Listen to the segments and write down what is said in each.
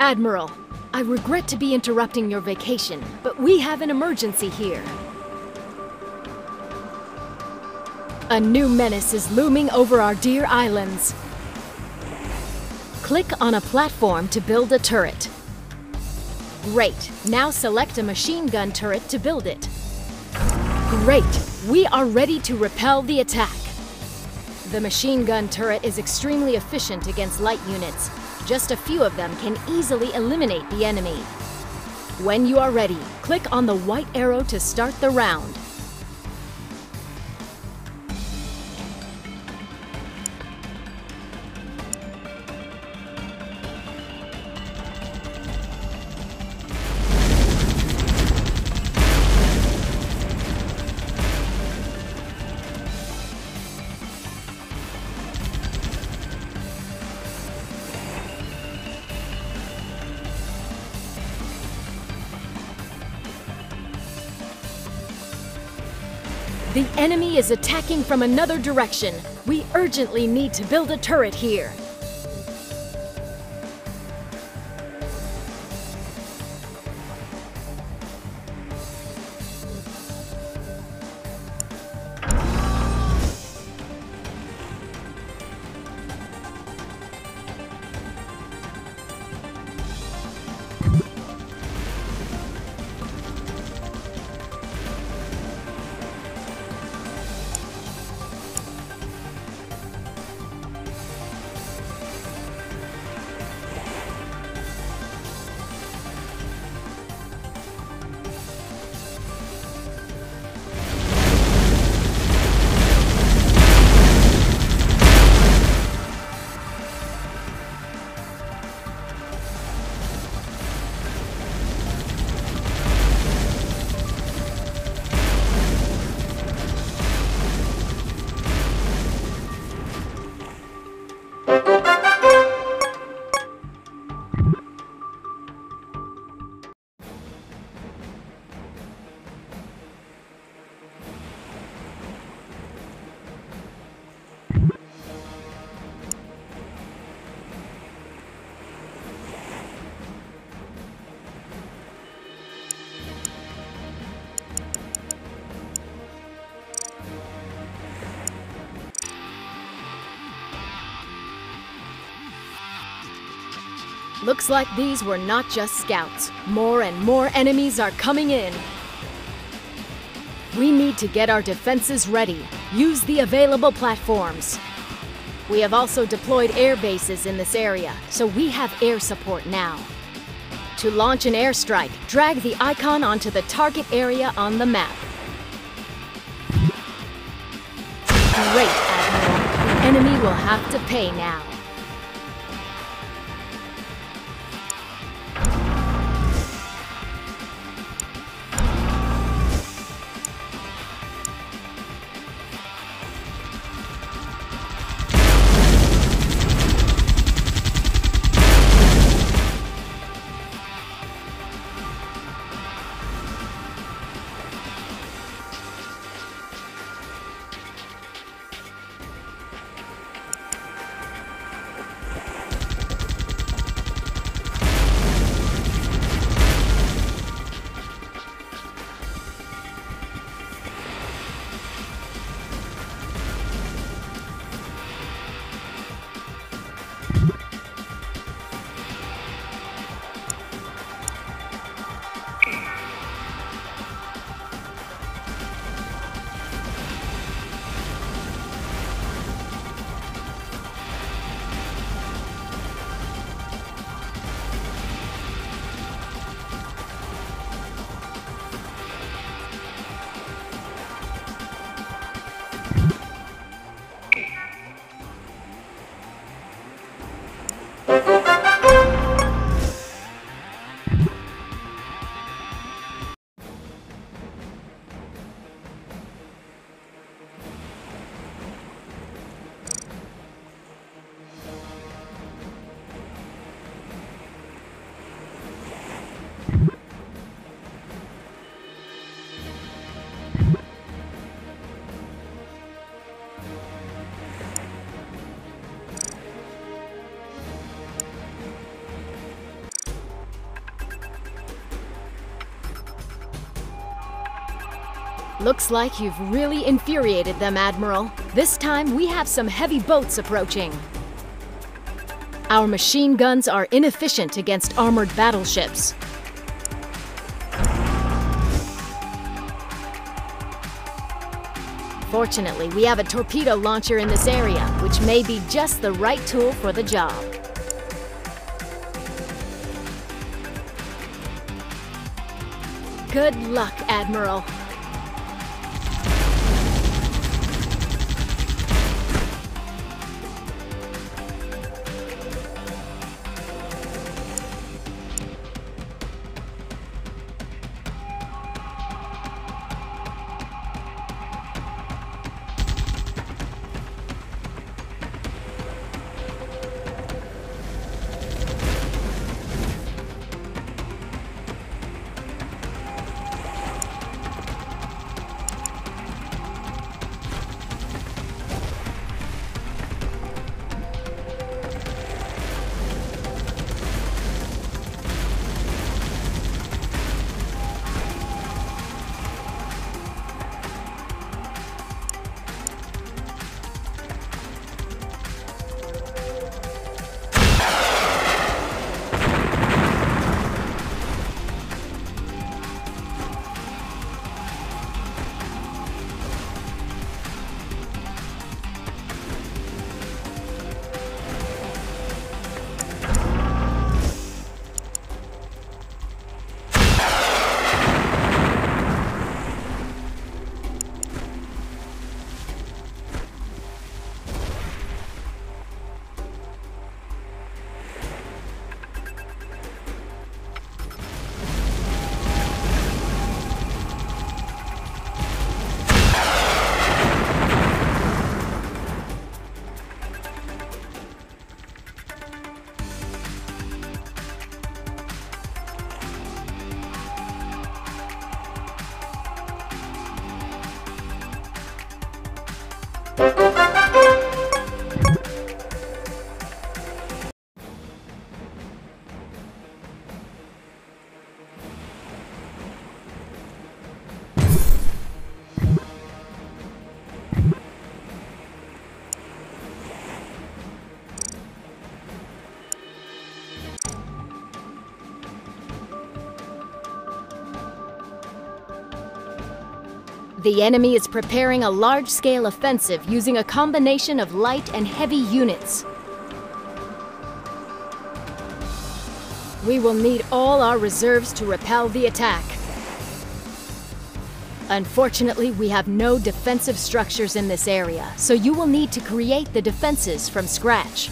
Admiral, I regret to be interrupting your vacation, but we have an emergency here. A new menace is looming over our dear islands. Click on a platform to build a turret. Great, now select a machine gun turret to build it. Great, we are ready to repel the attack. The machine gun turret is extremely efficient against light units. Just a few of them can easily eliminate the enemy. When you are ready, click on the white arrow to start the round. The enemy is attacking from another direction. We urgently need to build a turret here. Looks like these were not just scouts. More and more enemies are coming in. We need to get our defenses ready. Use the available platforms. We have also deployed air bases in this area, so we have air support now. To launch an airstrike, drag the icon onto the target area on the map. Great, Admiral. The enemy will have to pay now. Looks like you've really infuriated them, Admiral. This time, we have some heavy boats approaching. Our machine guns are inefficient against armored battleships. Fortunately, we have a torpedo launcher in this area, which may be just the right tool for the job. Good luck, Admiral. The enemy is preparing a large-scale offensive using a combination of light and heavy units. We will need all our reserves to repel the attack. Unfortunately, we have no defensive structures in this area, so you will need to create the defenses from scratch.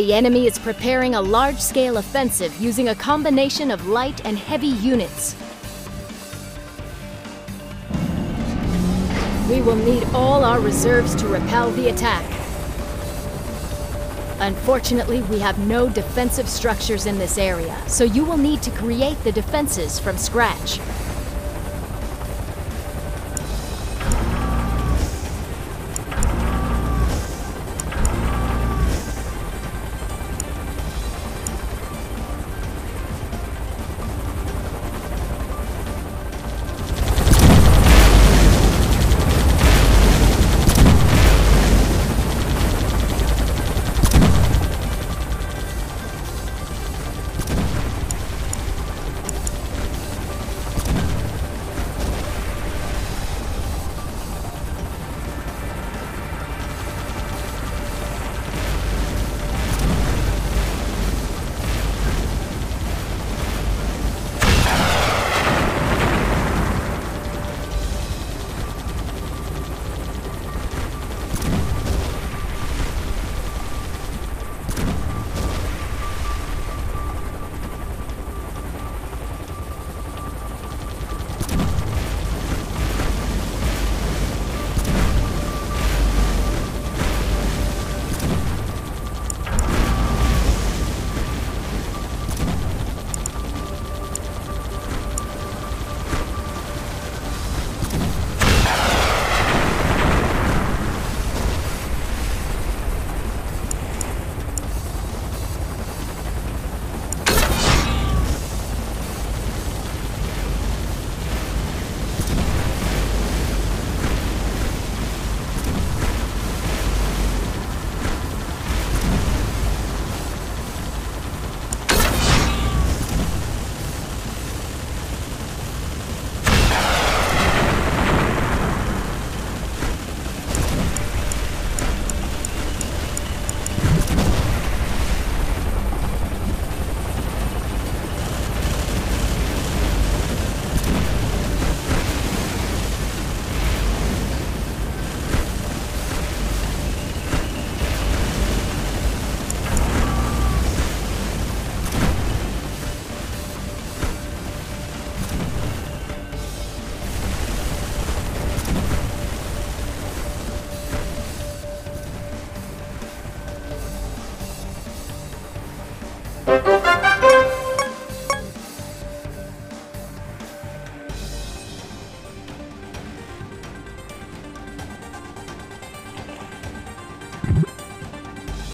The enemy is preparing a large-scale offensive using a combination of light and heavy units. We will need all our reserves to repel the attack. Unfortunately, we have no defensive structures in this area, so you will need to create the defenses from scratch.